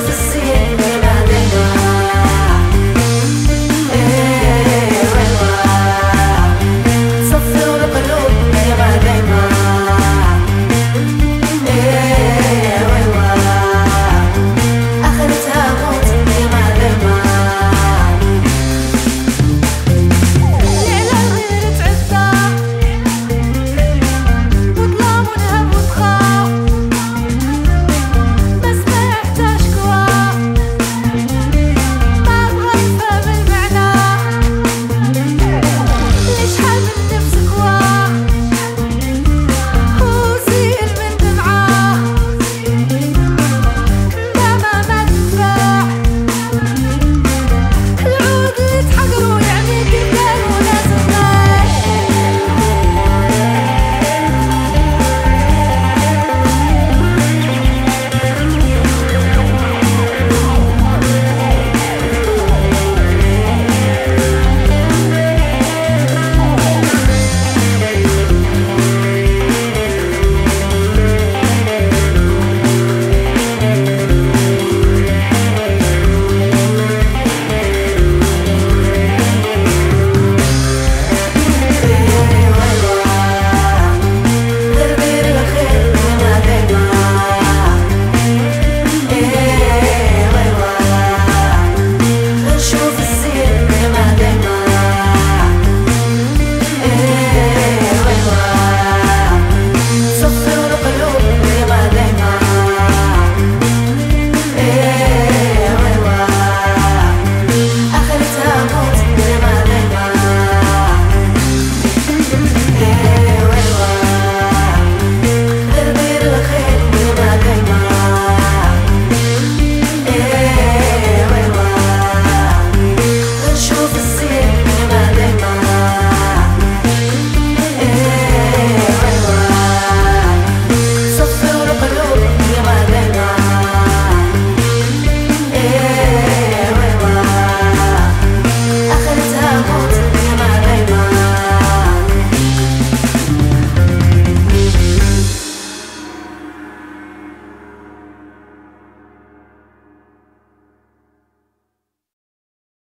for